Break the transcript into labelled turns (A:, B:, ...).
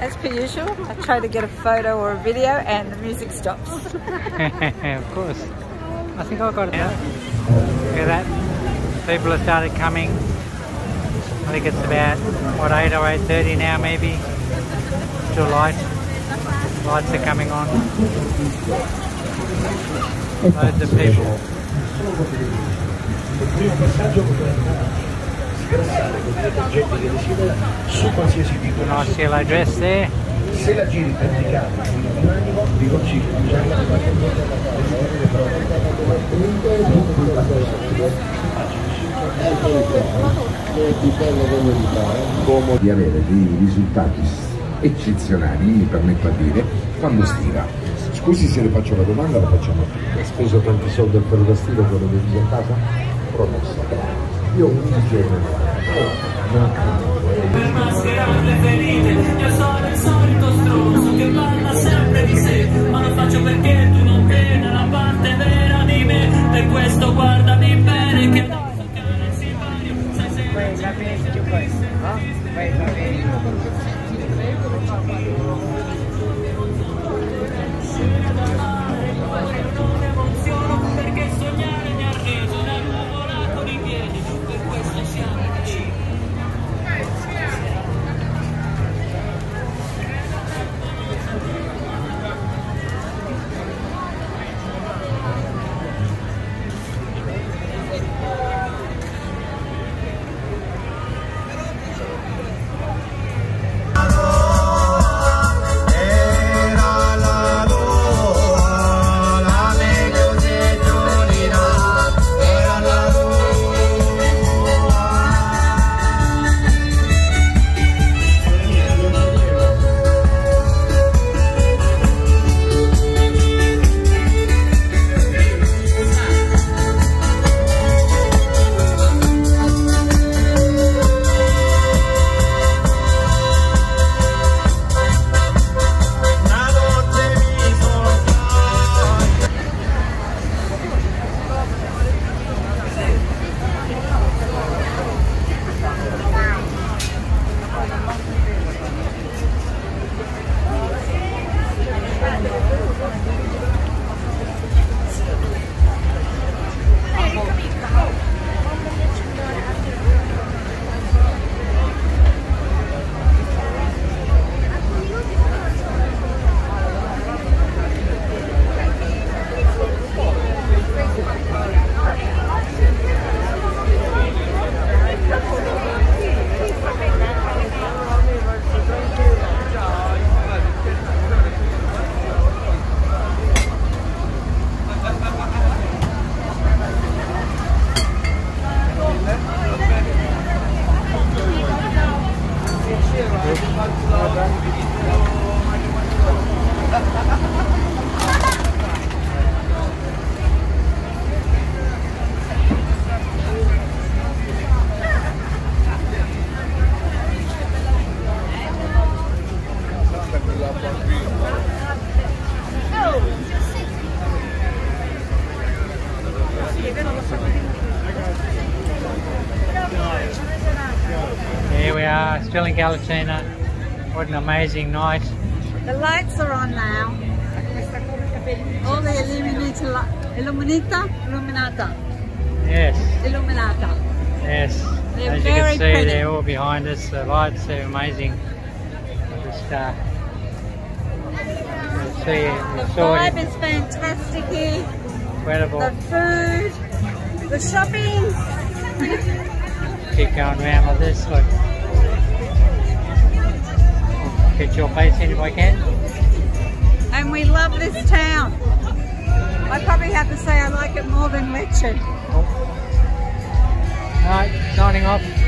A: as per usual, I try to get a photo or a video and the music stops.
B: of course. I think I got it now. Look at that. People have started coming. I think it's about, what, 8 or 8.30 now maybe. Still light. Lights are coming on. Loads of people.
C: sgrassare con gli oggetti che desidera su qualsiasi tipo
B: no, se la geste
C: se la giri praticata con un di usarla per di avere dei risultati eccezionali, mi permetto a dire, quando stira. Scusi se le faccio la domanda, la facciamo a tutti. Ha speso tanti soldi per una stira quando è venuto a casa? Promossa, brava. Io un giorno non credo.
D: mascherare le ferite Io sono il solito stronzo che parla sempre di sé Ma lo faccio perché tu non vedi la parte vera di me
B: Here we are, still in Galatina. What an amazing night.
A: The lights are on now. All the illuminata, illuminata, illuminata,
B: Yes,
A: illuminata.
B: yes.
A: They're
B: As you can see,
A: pretty.
B: they're all behind us. The lights are amazing. Just uh, see,
A: The vibe is fantastic here.
B: incredible.
A: The food, the shopping.
B: Keep going around like this. Look. Get your face in if I can.
A: And we love this town. I probably have to say I like it more than Lecce. Oh.
B: Alright, signing off.